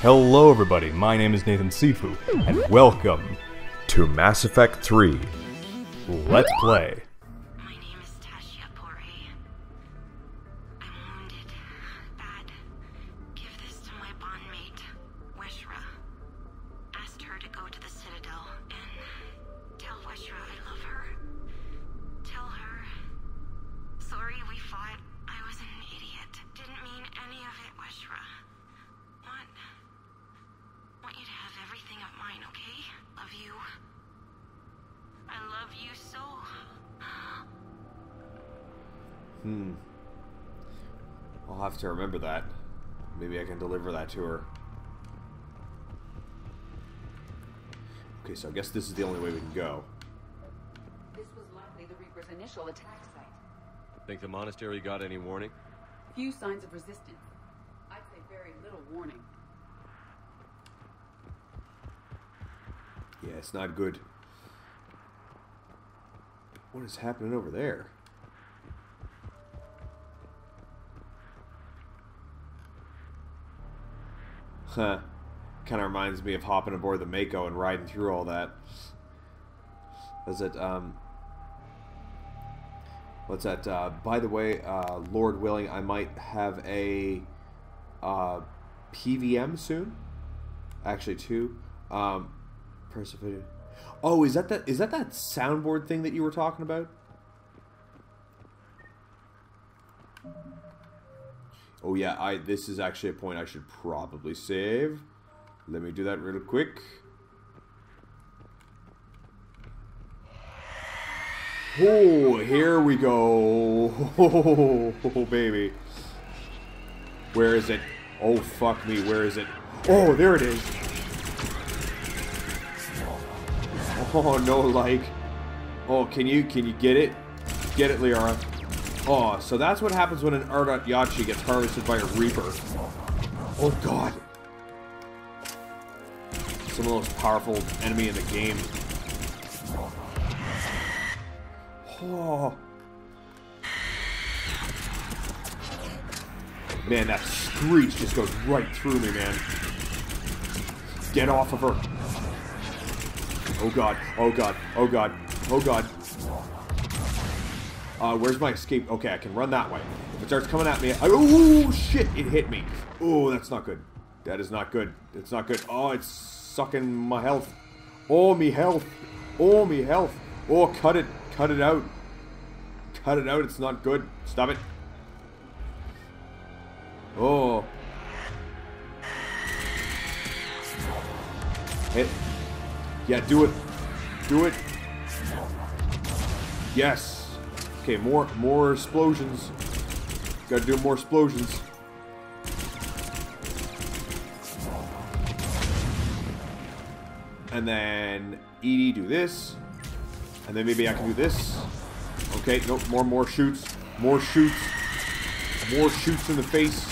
Hello, everybody. My name is Nathan Sifu, and welcome to Mass Effect 3. Let's Play. Remember that. Maybe I can deliver that to her. Okay, so I guess this is the only way we can go. This was likely the Reaper's initial attack site. Think the monastery got any warning? Few signs of resistance. I'd say very little warning. Yeah, it's not good. What is happening over there? Huh. Kind of reminds me of hopping aboard the Mako and riding through all that. Is it, um... What's that? Uh, by the way, uh, Lord willing, I might have a uh, PVM soon. Actually, two. Um. Oh, is that that? Is that that soundboard thing that you were talking about? Oh yeah, I. This is actually a point I should probably save. Let me do that real quick. Oh, here we go. Oh, baby. Where is it? Oh, fuck me. Where is it? Oh, there it is. Oh, no, like. Oh, can you can you get it? Get it, Liara. Oh, so that's what happens when an Ardat Yakshi gets harvested by a Reaper. Oh, God. Some of the most powerful enemy in the game. Oh. Man, that screech just goes right through me, man. Get off of her. Oh god, oh god, oh god, oh god. Uh, where's my escape? Okay, I can run that way. If it starts coming at me, I, oh shit, it hit me. Oh, that's not good. That is not good. It's not good. Oh, it's sucking my health. Oh, me health. Oh, me health. Oh, cut it. Cut it out. Cut it out. It's not good. Stop it. Oh. Hit. Yeah, do it. Do it. Yes. Okay, more more explosions. Gotta do more explosions. And then EDI do this. And then maybe I can do this. Okay, nope, more more shoots. More shoots. More shoots in the face.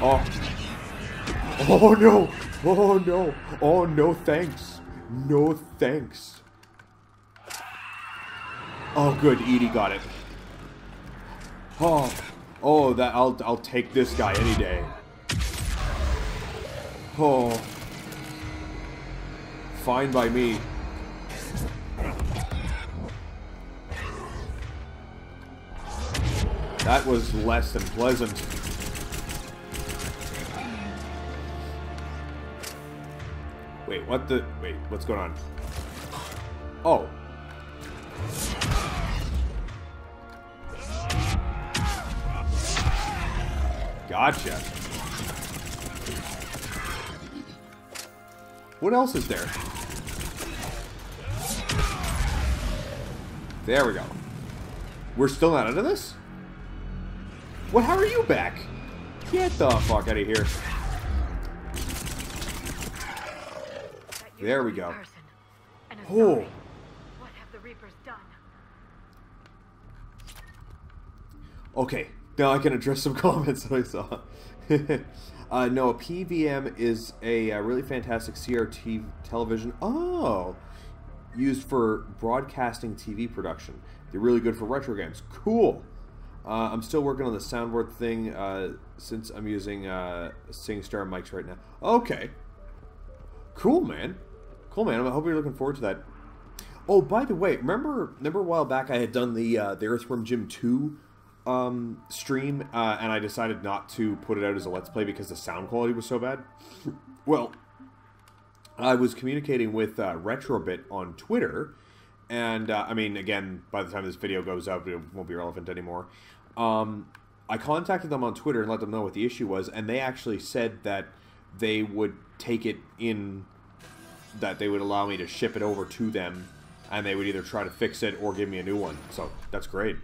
Oh. Oh no! Oh no! Oh no, thanks. No thanks. Oh good, EDI got it. Oh. Oh, that I'll I'll take this guy any day. Oh. Fine by me. That was less than pleasant. Wait, what the... Wait, what's going on? What else is there? There we go. We're still not out of this? What? How are you back? Get the fuck out of here. There we go. Oh. What have the Reapers done? Okay, now I can address some comments that I saw. uh, no, a PVM is a, uh really fantastic CRT television. Oh, used for broadcasting TV production. They're really good for retro games. Cool. Uh, I'm still working on the soundboard thing uh, since I'm using uh, SingStar mics right now. Okay. Cool, man. Cool, man. I hope you're looking forward to that. Oh, by the way, remember remember a while back I had done the uh, the Earthworm Jim 2 um, stream, uh, and I decided not to put it out as a Let's Play because the sound quality was so bad? well, I was communicating with uh, Retrobit on Twitter, and uh, I mean, again, by the time this video goes up, it won't be relevant anymore. Um, I contacted them on Twitter and let them know what the issue was, and they actually said that they would take it in, that they would allow me to ship it over to them, and they would either try to fix it or give me a new one. So that's great.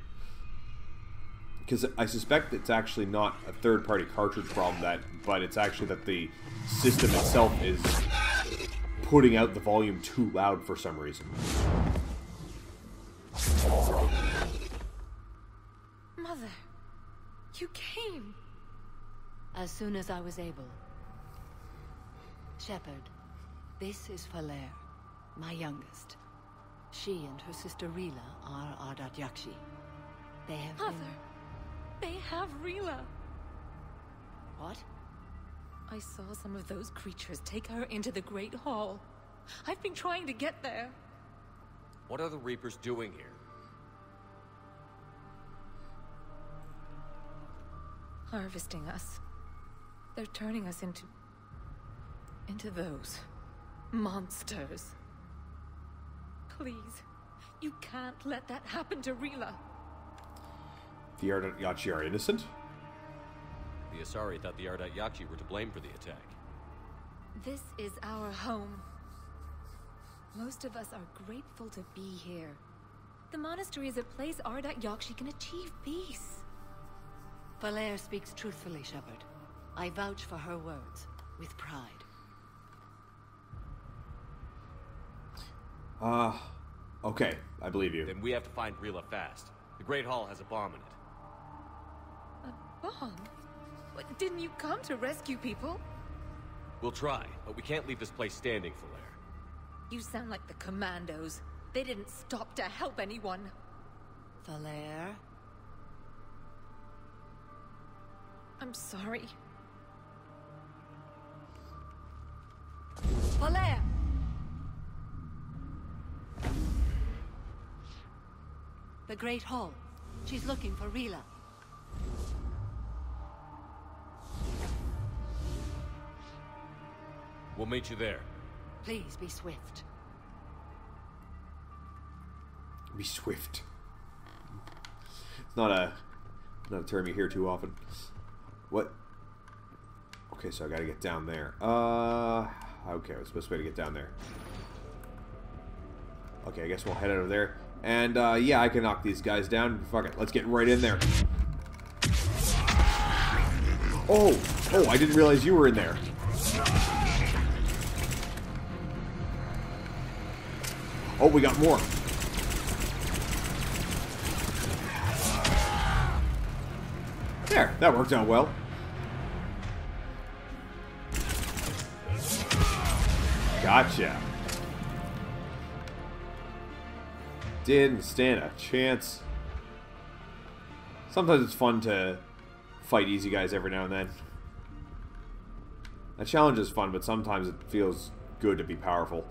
Because I suspect it's actually not a third-party cartridge problem, that, but it's actually that the system itself is putting out the volume too loud for some reason. Mother, you came. As soon as I was able. Shepard, this is Falere, my youngest. She and her sister Rila are Ardat Yakshi. They have Mother, been... they have Rila. What? I saw some of those creatures take her into the Great Hall. I've been trying to get there. What are the Reapers doing here? Harvesting us. They're turning us into... into those. Monsters. Please. You can't let that happen to Rila. The Ardat Yakshi are innocent? The Asari thought the Ardat-Yakshi were to blame for the attack. This is our home. Most of us are grateful to be here. The monastery is a place Ardat Yakshi can achieve peace. Falere speaks truthfully, Shepard. I vouch for her words, with pride. Uh, okay. I believe you. Then we have to find Rila fast. The Great Hall has a bomb in it. What, didn't you come to rescue people? We'll try, but we can't leave this place standing, Falere. You sound like the commandos. They didn't stop to help anyone. Falere? I'm sorry. Falere! The Great Hall. She's looking for Rila. We'll meet you there. Please be swift. Be swift. It's not a not a term you hear too often. What? Okay, so I gotta get down there. Uh, okay, what's the best way to get down there? Okay, I guess we'll head out of there. And uh, yeah, I can knock these guys down. Fuck it, let's get right in there. Oh, oh, I didn't realize you were in there. Oh, we got more. There, that worked out well. Gotcha. Didn't stand a chance. Sometimes it's fun to fight easy guys every now and then. A challenge is fun, but sometimes it feels good to be powerful.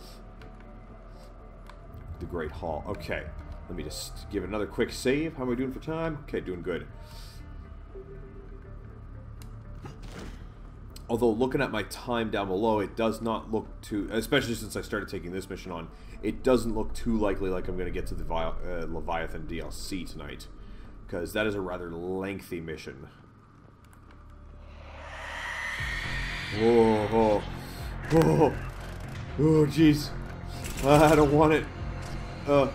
The Great Hall. Okay. Let me just give another quick save. How am I doing for time? Okay, doing good. Although looking at my time down below, it does not look too, especially since I started taking this mission on, it doesn't look too likely like I'm going to get to the Vi uh, Leviathan DLC tonight. Because that is a rather lengthy mission. Whoa, oh, oh, oh, jeez. I don't want it. Uh,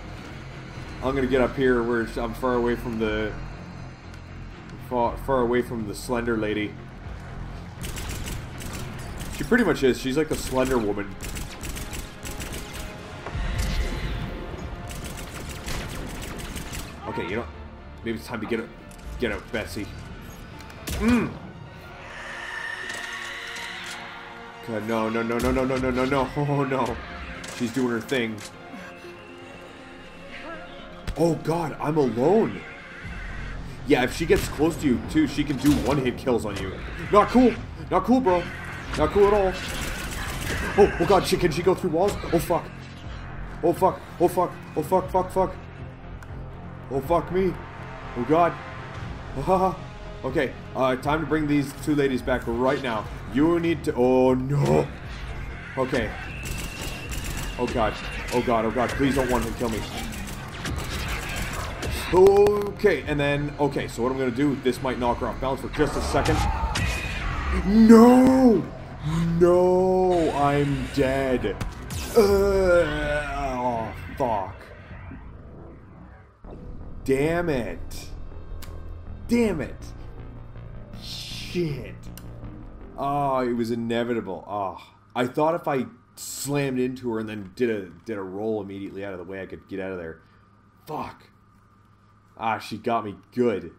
I'm gonna get up here where I'm far away from the far, far away from the slender lady. She pretty much is. She's like the slender woman. Okay, you know, maybe it's time to get out, get out, Betsy. Mmm. No, no, no, no, no, no, no, no, no. Oh no, she's doing her thing. Oh god, I'm alone. Yeah, if she gets close to you, too, she can do one-hit kills on you. Not cool. Not cool, bro. Not cool at all. Oh, oh god, she, can she go through walls? Oh, fuck. Oh, fuck. Oh, fuck. Oh, fuck, fuck, fuck. Oh, fuck me. Oh, god. Okay, uh, time to bring these two ladies back right now. You need to... Oh, no. Okay. Oh, god. Oh, god. Oh, god. Please don't one-hit kill me. Okay, and then, okay, so what I'm going to do, this might knock her off balance for just a second. No! No! I'm dead. Uh, oh, fuck. Damn it. Damn it. Shit. Oh, it was inevitable. Oh, I thought if I slammed into her and then did a did a roll immediately out of the way, I could get out of there. Fuck. Ah, she got me good.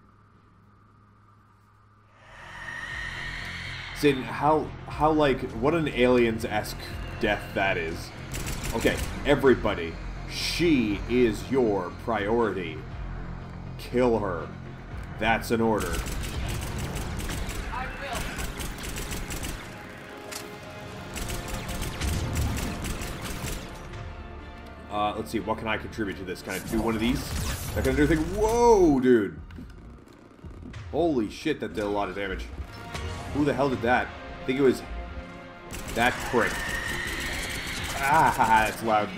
Sin, how how like what an aliens esque death that is. Okay, everybody, she is your priority. Kill her. That's an order. Uh, let's see, what can I contribute to this? Can I do one of these? That can do a thing. Whoa, dude. Holy shit, that did a lot of damage. Who the hell did that? I think it was that prick. Ah, that's loud.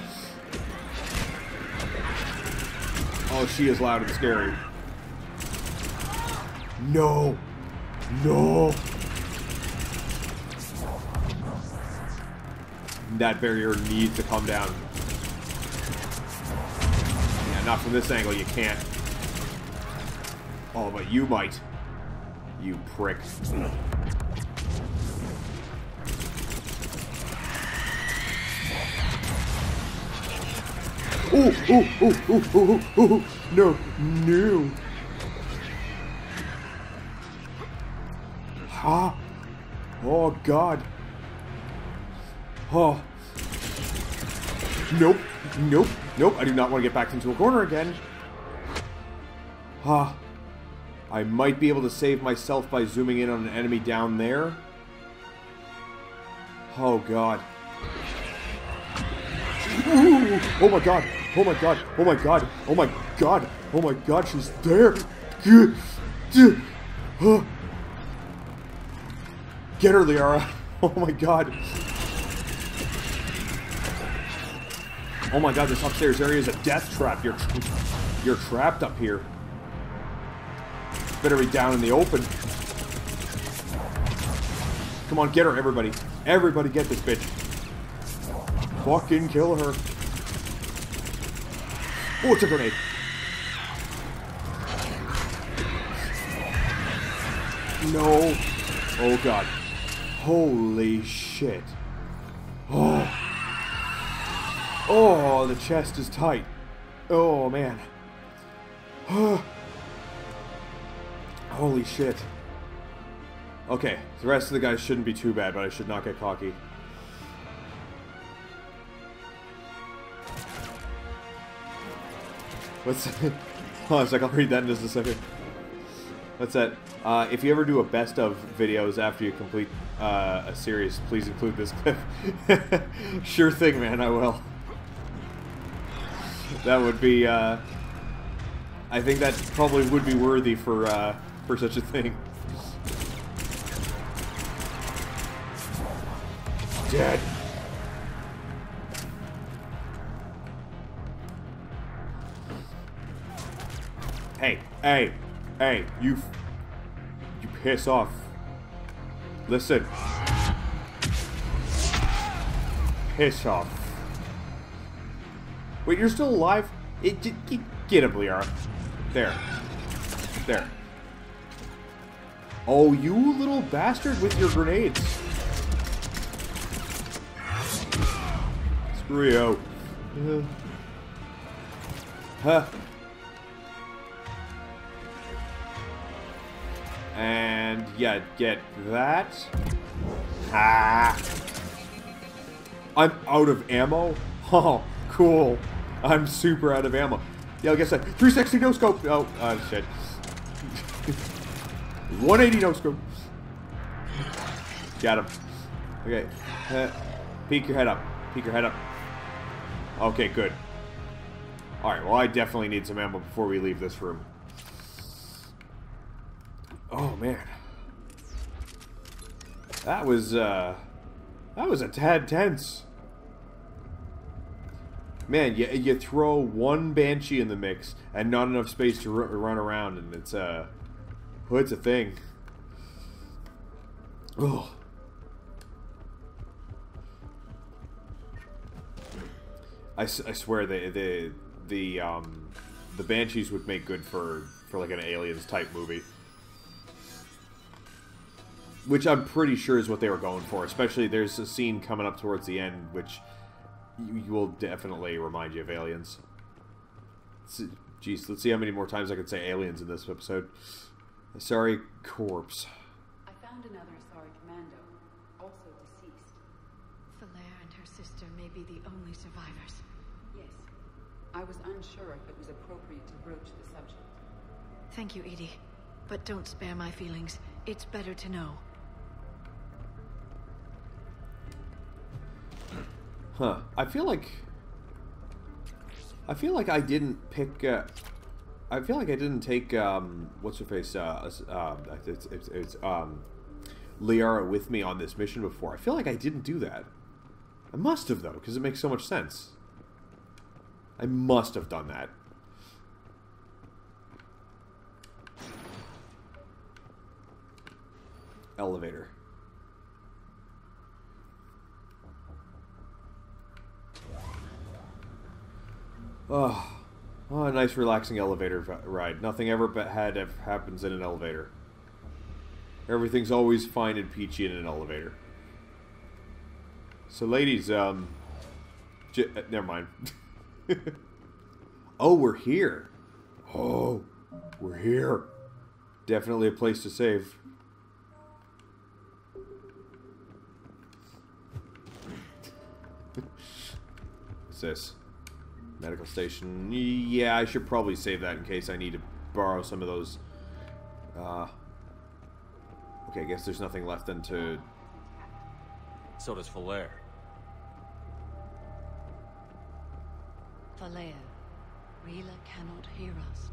Oh, she is loud and scary. No. No. That barrier needs to come down. Not from this angle, you can't. Oh, but you might. You prick. Ooh, ooh, ooh, ooh, ooh, ooh. No, no. Ha. Oh, God. Oh. Nope. Nope. Nope. I do not want to get back into a corner again. Ah. I might be able to save myself by zooming in on an enemy down there. Oh, God. Ooh. Oh, my God. Oh, my God. Oh, my God. Oh, my God. Oh, my God. She's there. Huh. Get her, Liara. Oh, my God. Oh my god, this upstairs area is a death trap. You're you're trapped up here. Better be down in the open. Come on, get her, everybody. Everybody get this bitch. Fucking kill her. Oh, it's a grenade. No. Oh god. Holy shit. Oh. Oh, the chest is tight. Oh, man. Holy shit. Okay, the rest of the guys shouldn't be too bad, but I should not get cocky. What's... Hold on a sec, I'll read that in just a second. What's that? Uh, if you ever do a best of videos after you complete uh, a series, please include this clip. sure thing, man, I will. That would be, uh, I think that probably would be worthy for, uh, for such a thing. Dead. Hey, hey, hey, you, you piss off. Listen. Piss off. Wait, you're still alive? It, it, it- get him, Liara. There. There. Oh, you little bastard with your grenades. Screw you. Uh. Huh. And yeah, get that. Ha! I'm out of ammo? Oh, cool. I'm super out of ammo. Yeah, I guess that. 360 no scope! Oh, uh, shit. 180 no scope. Got him. Okay. Uh, peek your head up. Peek your head up. Okay, good. Alright, well, I definitely need some ammo before we leave this room. Oh, man. That was, uh... That was a tad tense. Man, you, you throw one Banshee in the mix and not enough space to run around, and it's, uh... It's a thing. Oh. I, I swear the the the um the banshees would make good for for like an aliens type movie which i'm pretty sure is what they were going for especially there's a scene coming up towards the end which will definitely remind you of aliens jeez let's see how many more times i can say aliens in this episode sorry corpse I found another Asari commando, also deceased. Falere and her sister may be the only survivors. Yes. I was unsure if it was appropriate to broach the subject. Thank you, EDI. But don't spare my feelings. It's better to know. Huh. I feel like... I feel like I didn't pick... Uh, I feel like I didn't take, um... What's her face? Uh, uh, it's, it's, it's, um... Liara with me on this mission before. I feel like I didn't do that. I must have, though, because it makes so much sense. I must have done that. Elevator. Oh, oh, a nice relaxing elevator ride. Nothing ever bad happens in an elevator. Everything's always fine and peachy in an elevator. So, ladies, um, uh, never mind. oh, we're here. Oh, we're here. Definitely a place to save. What's this? Medical station. Yeah, I should probably save that in case I need to borrow some of those. Uh, okay, I guess there's nothing left then to... So does Falere. Falere, Rila cannot hear us.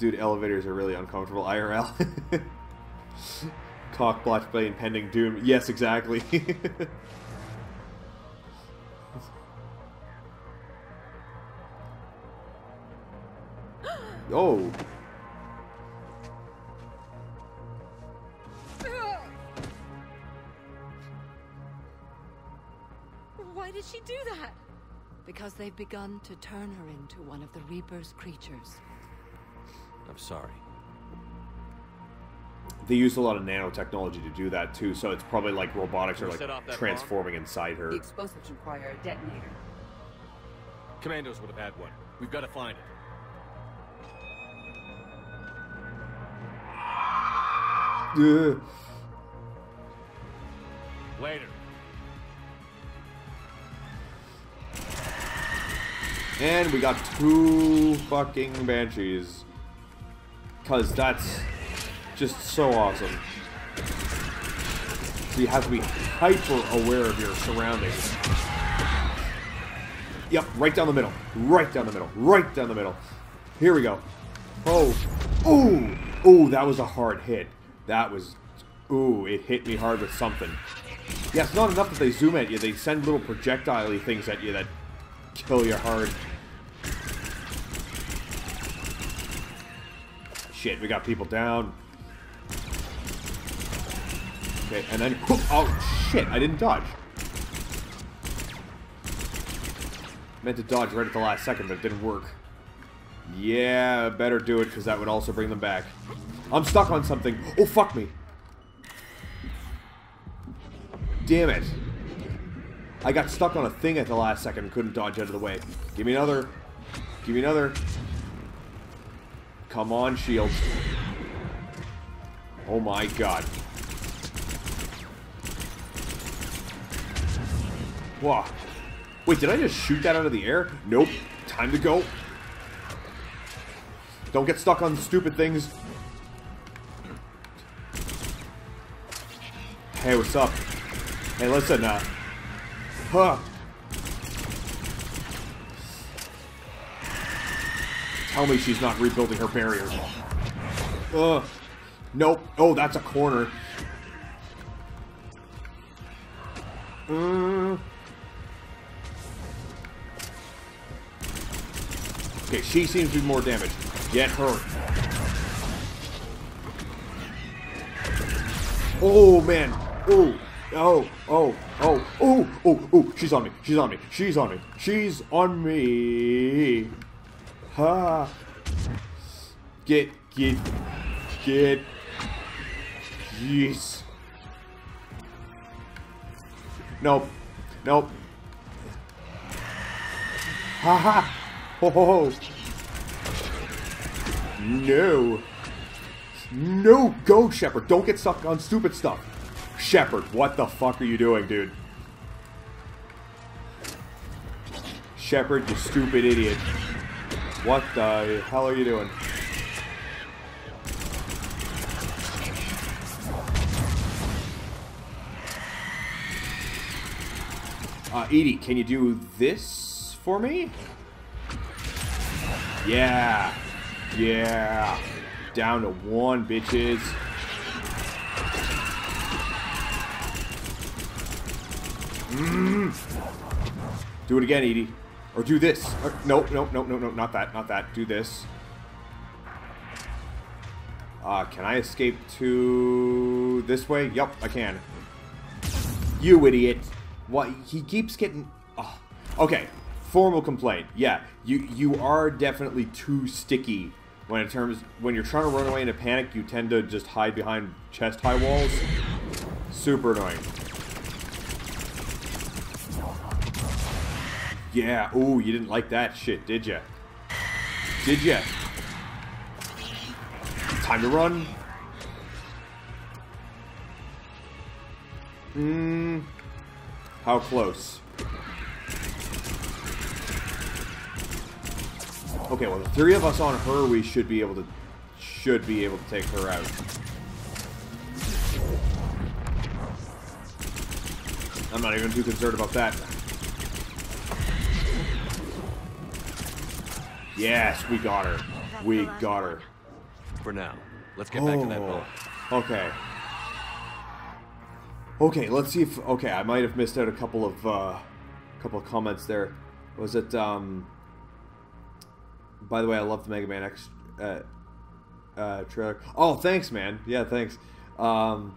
Dude, elevators are really uncomfortable. IRL. Cock, blotch, blade, pending doom. Yes, exactly. oh. Why did she do that? Because they've begun to turn her into one of the Reaper's creatures. I'm sorry. They use a lot of nanotechnology to do that too, so it's probably like robotics Can are we set off like that transforming inside her. The explosives require a detonator. Commandos would have had one. We've got to find it. Ugh. Later. And we got two fucking banshees. Cause that's just so awesome. So you have to be hyper aware of your surroundings. Yep, right down the middle. Right down the middle. Right down the middle. Here we go. Oh. Ooh. Ooh, that was a hard hit. That was... Ooh, it hit me hard with something. Yeah, it's not enough that they zoom at you. They send little projectile things at you that kill you hard. Shit, we got people down. Okay, and then... Oh, shit, I didn't dodge. Meant to dodge right at the last second, but it didn't work. Yeah, better do it, because that would also bring them back. I'm stuck on something. Oh, fuck me. Damn it. I got stuck on a thing at the last second and couldn't dodge out of the way. Give me another. Give me another. Come on, shield. Oh my god. Whoa. Wait, did I just shoot that out of the air? Nope. Time to go. Don't get stuck on stupid things. Hey, what's up? Hey, listen, uh... Huh. Tell me she's not rebuilding her barriers. Ugh. Nope. Oh, that's a corner. Mm. Okay, she seems to do more damage. Get her. Oh, man. Oh. Oh, oh, oh, oh, oh, oh, she's on me, she's on me, she's on me, she's on me. Ha. Get, get, get. Jeez. Nope. Nope. Ha ha. Ho ho ho. No. No, go, Shepard. Don't get stuck on stupid stuff. Shepard, what the fuck are you doing, dude? Shepard, you stupid idiot. What the hell are you doing? Uh, EDI, can you do this for me? Yeah. Yeah. Down to one, bitches. Mm. Do it again, EDI. Or do this. Uh, no, no, no, no, no, not that, not that. Do this. Uh, can I escape to this way? Yep, I can. You idiot. What? He keeps getting... Oh. Okay, formal complaint. Yeah, you you are definitely too sticky when it terms when you're trying to run away in a panic. You tend to just hide behind chest high walls. Super annoying. Yeah. Ooh, you didn't like that shit, did ya? Did ya? Time to run. Hmm. How close? Okay, well, the three of us on her, we should be able to should be able to take her out. I'm not even too concerned about that. Yes, we got her. We got her. For now, let's get back to that boat. okay. Okay, let's see if okay, I might have missed out a couple of uh couple of comments there. Was it um by the way, I love the Mega Man X uh uh trailer. Oh, thanks man. Yeah, thanks. Um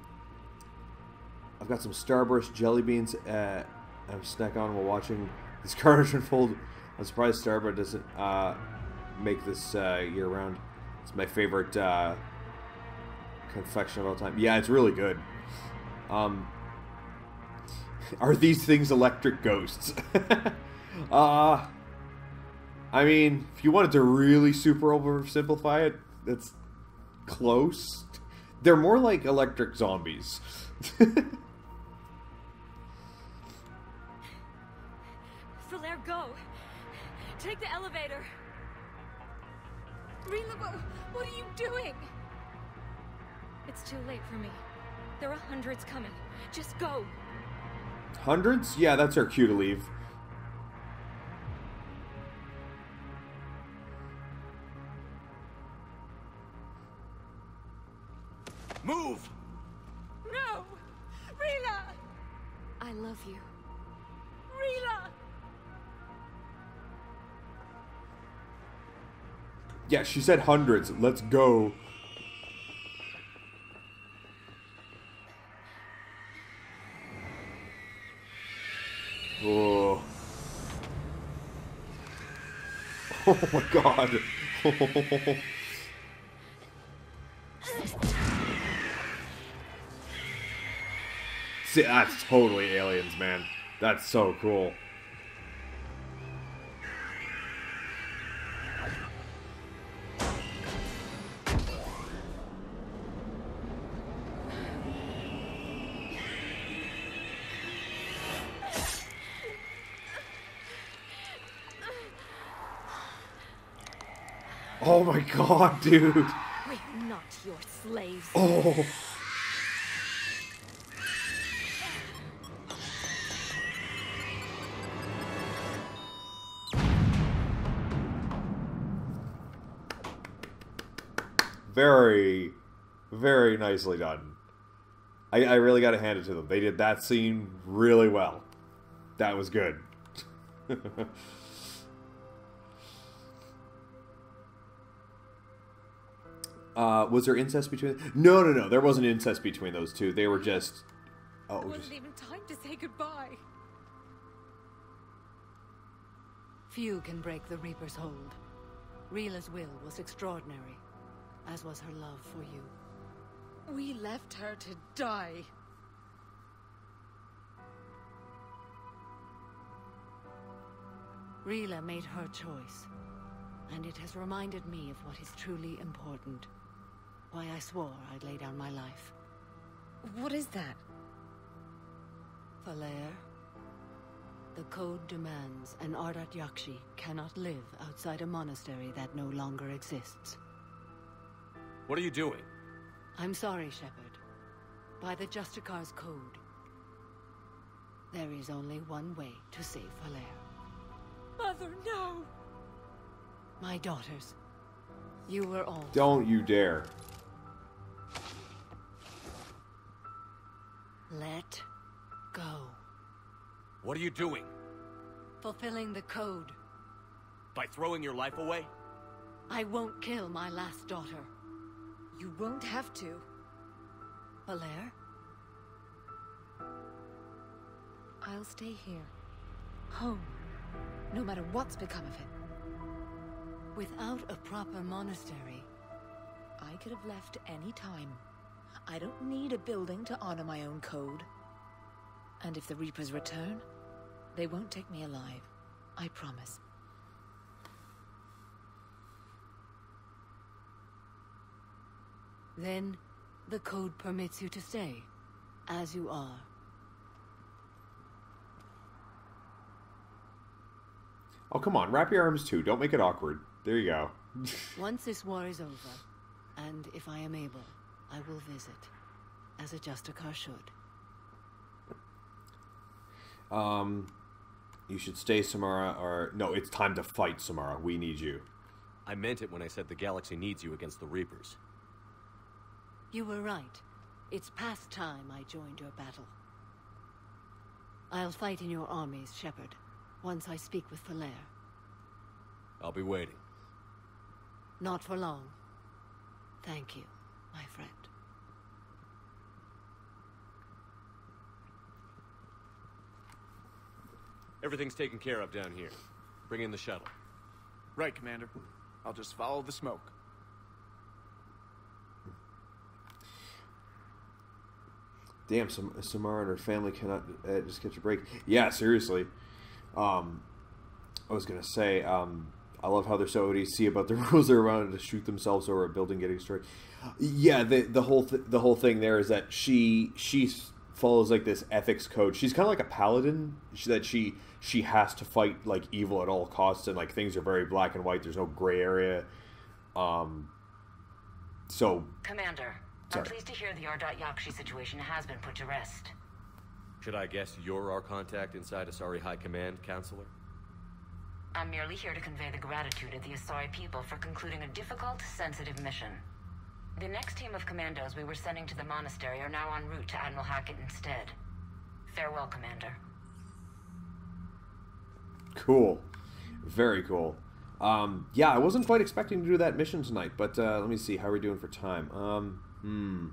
I've got some Starburst jelly beans uh I'm snack on while watching this carnage unfold. I'm surprised Starburst doesn't uh make this uh year round. It's my favorite uh confection of all time. Yeah, it's really good. Um, are these things electric ghosts? uh, I mean, if you wanted to really super oversimplify it, that's close. They're more like electric zombies. Solaire, go! Take the elevator! Rila, what, what are you doing? It's too late for me. There are hundreds coming. Just go! Hundreds? Yeah, that's our cue to leave. Yeah, she said hundreds. Let's go. Oh. Oh my god. See, that's totally aliens, man. That's so cool. My god, dude. We're not your slaves. Oh. Very, very nicely done. I, I really got to hand it to them. They did that scene really well. That was good. uh, was there incest between? No, no, no. There wasn't incest between those two. They were just. Oh, It just, wasn't even time to say goodbye. Few can break the Reaper's hold. Rila's will was extraordinary, as was her love for you. We left her to die. Rila made her choice, and it has reminded me of what is truly important. Why I swore I'd lay down my life. What is that? Falere, the code demands an Ardat Yakshi cannot live outside a monastery that no longer exists. What are you doing? I'm sorry, Shepard. By the Justicar's code, there is only one way to save Falere. Mother, no! My daughters, you were all don't you dare. Let go. What are you doing? Fulfilling the code. By throwing your life away? I won't kill my last daughter. You won't have to. Falere, I'll stay here. Home. No matter what's become of it. without a proper monastery, I could have left any time. I don't need a building to honor my own code. And if the Reapers return, they won't take me alive. I promise. then the code permits you to stay, as you are. Oh, come on. Wrap your arms too. Don't make it awkward. There you go. Once this war is over, and if I am able, I will visit, as a Justicar should. Um, you should stay, Samara, or... No, it's time to fight, Samara. We need you. I meant it when I said the galaxy needs you against the Reapers. You were right. It's past time I joined your battle. I'll fight in your armies, Shepard, once I speak with Falere. I'll be waiting. Not for long. Thank you, my friend. Everything's taken care of down here. Bring in the shuttle. Right, Commander. I'll just follow the smoke. Damn, Sam- Samara and her family cannot uh, just catch a break. Yeah, seriously. Um, I was gonna say, um, I love how they're so ODC about the rules they're around to shoot themselves over a building getting destroyed. Yeah, the the whole th- the whole thing there is that she she follows like this ethics code. She's kind of like a paladin. She, that she she has to fight like evil at all costs, and like things are very black and white. There's no gray area. Um. So Commander, Sorry. I'm pleased to hear the Ardat Yakshi situation has been put to rest. Should I guess you're our contact inside Asari High Command, Councilor? I'm merely here to convey the gratitude of the Asari people for concluding a difficult, sensitive mission. The next team of commandos we were sending to the monastery are now en route to Admiral Hackett instead. Farewell, Commander. Cool. Very cool. Um, yeah, I wasn't quite expecting to do that mission tonight, but uh, let me see. How are we doing for time? Um, hmm.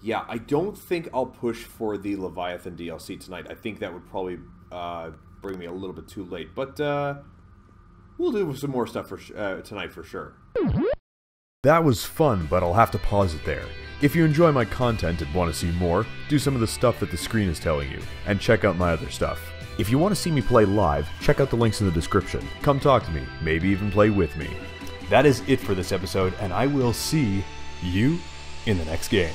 Yeah, I don't think I'll push for the Leviathan DLC tonight. I think that would probably uh, bring me a little bit too late, but uh, we'll do some more stuff for uh, tonight for sure. That was fun, but I'll have to pause it there. If you enjoy my content and want to see more, do some of the stuff that the screen is telling you, and check out my other stuff. If you want to see me play live, check out the links in the description. Come talk to me, maybe even play with me. That is it for this episode, and I will see you in the next game.